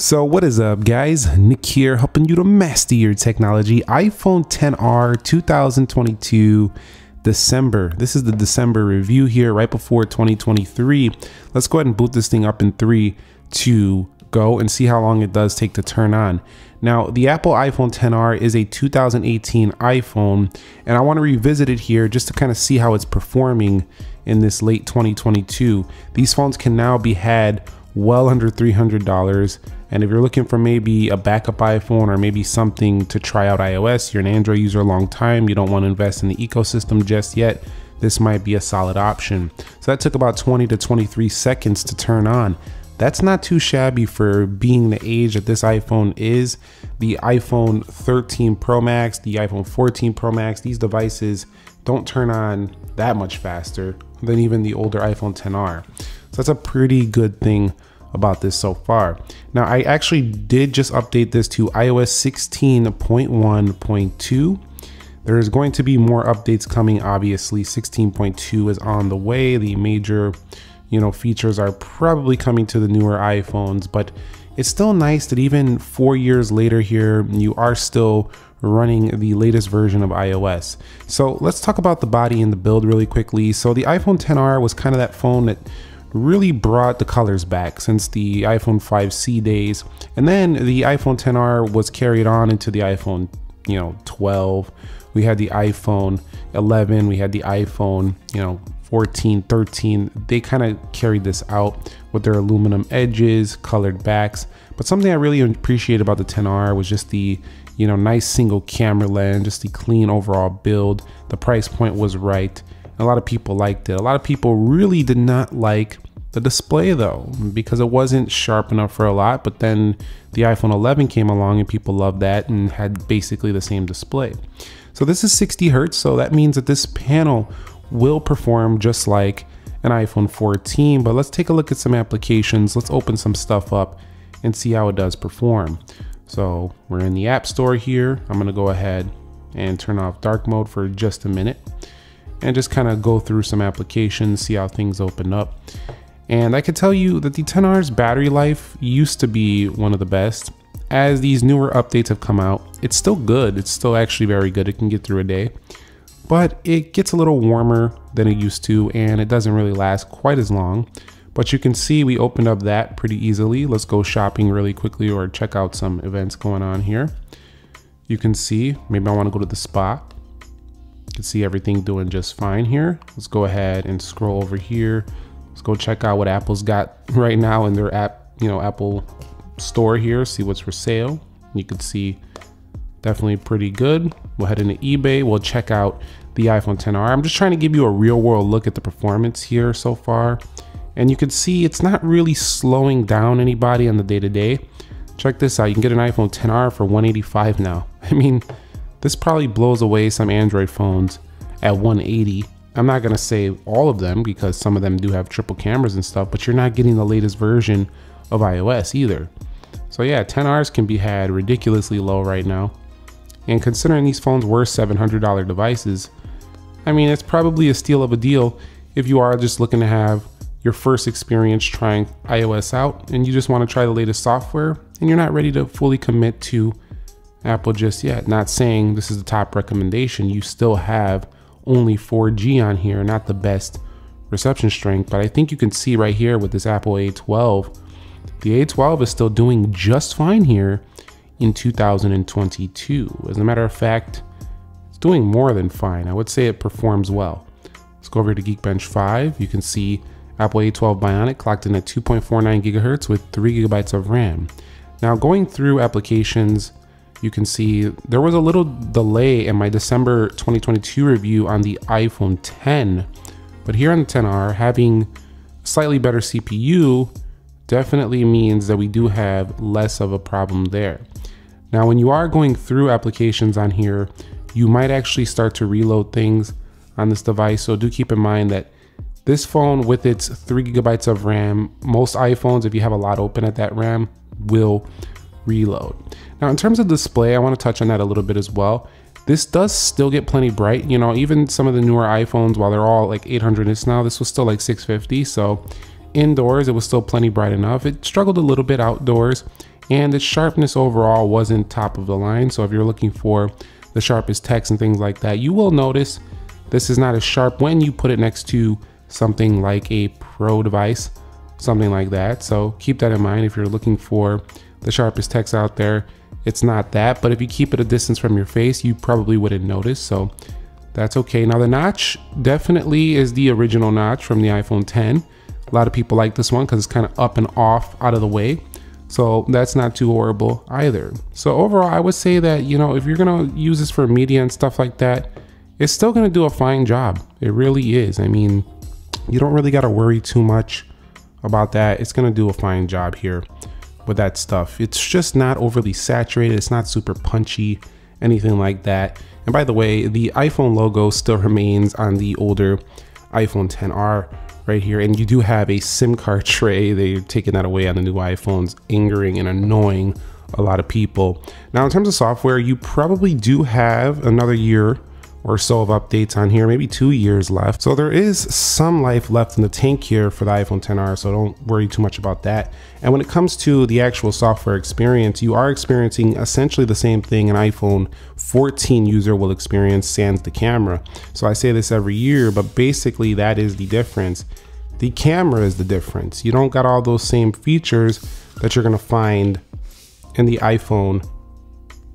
So what is up guys, Nick here helping you to master your technology. iPhone 10R 2022 December. This is the December review here right before 2023. Let's go ahead and boot this thing up in three, two, go and see how long it does take to turn on. Now the Apple iPhone 10R is a 2018 iPhone and I want to revisit it here just to kind of see how it's performing in this late 2022. These phones can now be had well under $300. And if you're looking for maybe a backup iPhone or maybe something to try out iOS, you're an Android user a long time, you don't want to invest in the ecosystem just yet, this might be a solid option. So that took about 20 to 23 seconds to turn on. That's not too shabby for being the age that this iPhone is. The iPhone 13 Pro Max, the iPhone 14 Pro Max, these devices don't turn on that much faster than even the older iPhone 10R. So that's a pretty good thing about this so far. Now I actually did just update this to iOS 16.1.2. There is going to be more updates coming obviously 16.2 is on the way. The major you know features are probably coming to the newer iPhones but it's still nice that even four years later here you are still running the latest version of iOS. So let's talk about the body and the build really quickly. So the iPhone 10R was kind of that phone that really brought the colors back since the iPhone 5C days. And then the iPhone 10R was carried on into the iPhone, you know, 12. We had the iPhone 11, we had the iPhone, you know, 14, 13. They kind of carried this out with their aluminum edges, colored backs. But something I really appreciate about the 10R was just the, you know, nice single camera lens, just the clean overall build. The price point was right. A lot of people liked it. A lot of people really did not like the display though, because it wasn't sharp enough for a lot. But then the iPhone 11 came along and people loved that and had basically the same display. So this is 60 Hertz. So that means that this panel will perform just like an iPhone 14. But let's take a look at some applications. Let's open some stuff up and see how it does perform. So we're in the App Store here. I'm gonna go ahead and turn off dark mode for just a minute and just kind of go through some applications, see how things open up. And I can tell you that the 10R's battery life used to be one of the best. As these newer updates have come out, it's still good. It's still actually very good. It can get through a day, but it gets a little warmer than it used to and it doesn't really last quite as long. But you can see we opened up that pretty easily. Let's go shopping really quickly or check out some events going on here. You can see, maybe I wanna go to the spa can see everything doing just fine here. Let's go ahead and scroll over here. Let's go check out what Apple's got right now in their app, you know, Apple store here, see what's for sale. You can see definitely pretty good. We'll head into eBay. We'll check out the iPhone 10R. I'm just trying to give you a real world look at the performance here so far. And you can see it's not really slowing down anybody on the day to day. Check this out. You can get an iPhone 10R for 185 now. I mean, this probably blows away some Android phones at 180. I'm not gonna say all of them because some of them do have triple cameras and stuff, but you're not getting the latest version of iOS either. So yeah, 10Rs can be had ridiculously low right now. And considering these phones were $700 devices, I mean, it's probably a steal of a deal if you are just looking to have your first experience trying iOS out and you just want to try the latest software and you're not ready to fully commit to Apple just yet. Not saying this is the top recommendation. You still have only 4G on here, not the best reception strength. But I think you can see right here with this Apple A12, the A12 is still doing just fine here in 2022. As a matter of fact, it's doing more than fine. I would say it performs well. Let's go over to Geekbench 5. You can see Apple A12 Bionic clocked in at 2.49 gigahertz with 3 gigabytes of RAM. Now, going through applications, you can see there was a little delay in my December 2022 review on the iPhone 10. But here on the 10R, having slightly better CPU definitely means that we do have less of a problem there. Now, when you are going through applications on here, you might actually start to reload things on this device. So do keep in mind that this phone with its three gigabytes of RAM, most iPhones, if you have a lot open at that RAM, will reload. Now in terms of display, I want to touch on that a little bit as well. This does still get plenty bright, you know, even some of the newer iPhones, while they're all like 800 nits now, this was still like 650. So indoors, it was still plenty bright enough. It struggled a little bit outdoors. and the sharpness overall wasn't top of the line. So if you're looking for the sharpest text and things like that, you will notice this is not as sharp when you put it next to something like a pro device, something like that. So keep that in mind if you're looking for the sharpest text out there. It's not that, but if you keep it a distance from your face, you probably wouldn't notice. So that's okay. Now the notch definitely is the original notch from the iPhone 10. A lot of people like this one because it's kind of up and off out of the way. So that's not too horrible either. So overall, I would say that, you know, if you're going to use this for media and stuff like that, it's still going to do a fine job. It really is. I mean, you don't really got to worry too much about that. It's going to do a fine job here with that stuff. It's just not overly saturated. It's not super punchy, anything like that. And by the way, the iPhone logo still remains on the older iPhone 10R right here. And you do have a SIM card tray. They've taken that away on the new iPhones, angering and annoying a lot of people. Now, in terms of software, you probably do have another year or so of updates on here, maybe two years left. So there is some life left in the tank here for the iPhone 10R, so don't worry too much about that. And when it comes to the actual software experience, you are experiencing essentially the same thing an iPhone 14 user will experience sans the camera. So I say this every year, but basically that is the difference. The camera is the difference. You don't got all those same features that you're gonna find in the iPhone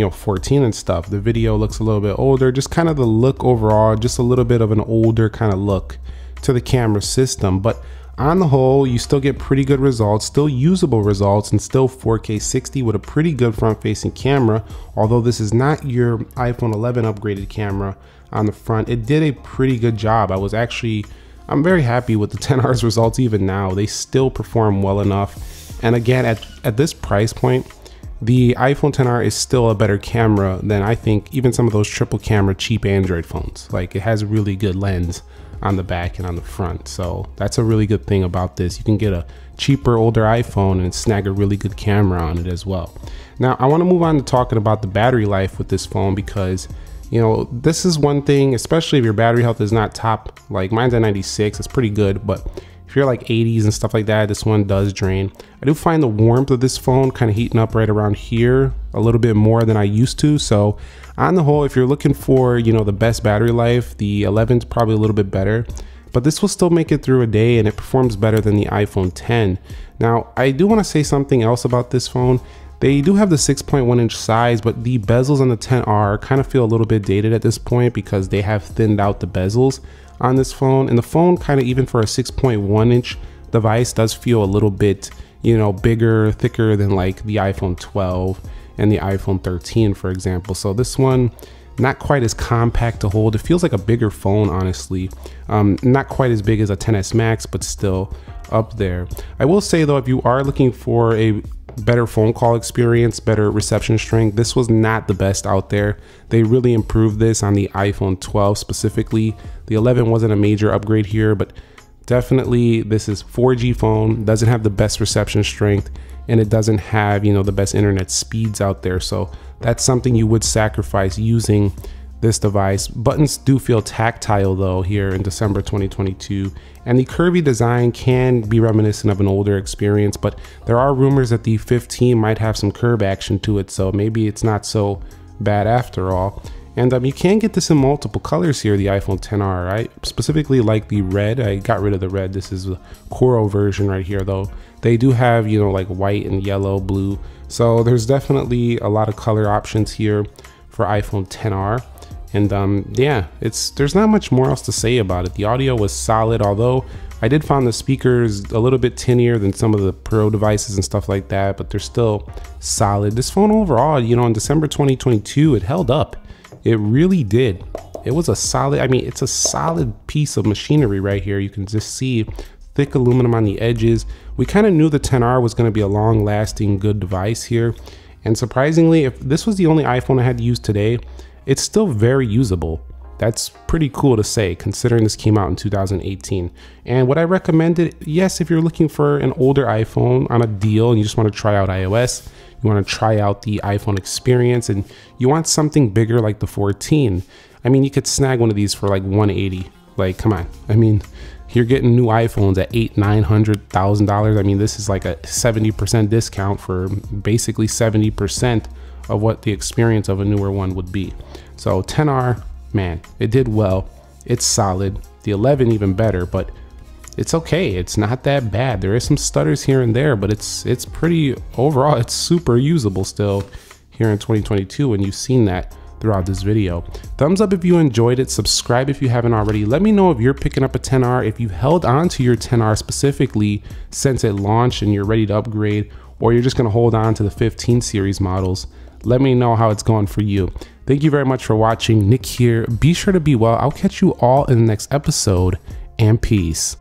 you know 14 and stuff the video looks a little bit older just kind of the look overall just a little bit of an older kind of look to the camera system. But on the whole you still get pretty good results still usable results and still 4k 60 with a pretty good front facing camera. Although this is not your iphone 11 upgraded camera on the front it did a pretty good job. I was actually i'm very happy with the 10r's results even now. They still perform well enough. And again at, at this price point the iPhone 10R is still a better camera than I think even some of those triple camera cheap Android phones. Like it has a really good lens on the back and on the front. So that's a really good thing about this. You can get a cheaper older iPhone and snag a really good camera on it as well. Now I want to move on to talking about the battery life with this phone because you know this is one thing especially if your battery health is not top like mine's at 96 it's pretty good but if you're like 80s and stuff like that, this one does drain. I do find the warmth of this phone kind of heating up right around here a little bit more than I used to. So on the whole, if you're looking for, you know, the best battery life, the 11 is probably a little bit better but this will still make it through a day and it performs better than the iPhone 10. Now, I do want to say something else about this phone. They do have the 6.1 inch size, but the bezels on the 10R kind of feel a little bit dated at this point because they have thinned out the bezels on this phone. And the phone kind of even for a 6.1 inch device does feel a little bit, you know, bigger, thicker than like the iPhone 12 and the iPhone 13, for example. So this one, not quite as compact to hold. It feels like a bigger phone, honestly. Um, not quite as big as a 10s Max, but still up there. I will say though, if you are looking for a better phone call experience, better reception strength. This was not the best out there. They really improved this on the iPhone 12 specifically. The 11 wasn't a major upgrade here, but definitely this is 4G phone, doesn't have the best reception strength, and it doesn't have, you know, the best internet speeds out there. So that's something you would sacrifice using this device. Buttons do feel tactile though here in December 2022 and the curvy design can be reminiscent of an older experience but there are rumors that the 15 might have some curve action to it so maybe it's not so bad after all. And um, you can get this in multiple colors here, the iPhone 10R. I specifically like the red. I got rid of the red. This is the Coral version right here though. They do have, you know, like white and yellow, blue. So there's definitely a lot of color options here for iPhone 10R. And um, yeah, it's there's not much more else to say about it. The audio was solid, although I did find the speakers a little bit tinnier than some of the Pro devices and stuff like that, but they're still solid. This phone overall, you know, in December 2022, it held up. It really did. It was a solid, I mean, it's a solid piece of machinery right here. You can just see thick aluminum on the edges. We kind of knew the 10R was going to be a long lasting good device here. And surprisingly, if this was the only iPhone I had to use today, it's still very usable. That's pretty cool to say considering this came out in 2018. And what I recommended, yes, if you're looking for an older iPhone on a deal and you just want to try out iOS, you want to try out the iPhone experience and you want something bigger like the 14. I mean, you could snag one of these for like 180. Like, come on. I mean, you're getting new iPhones at eight, nine hundred thousand dollars. I mean, this is like a 70% discount for basically 70% of what the experience of a newer one would be. So 10R, man, it did well. It's solid. The 11 even better, but it's okay. It's not that bad. There is some stutters here and there, but it's it's pretty overall. It's super usable still here in 2022, and you've seen that throughout this video. Thumbs up if you enjoyed it, subscribe if you haven't already. Let me know if you're picking up a 10R, if you held on to your 10R specifically since it launched and you're ready to upgrade, or you're just gonna hold on to the 15 series models. Let me know how it's going for you. Thank you very much for watching. Nick here. Be sure to be well. I'll catch you all in the next episode and peace.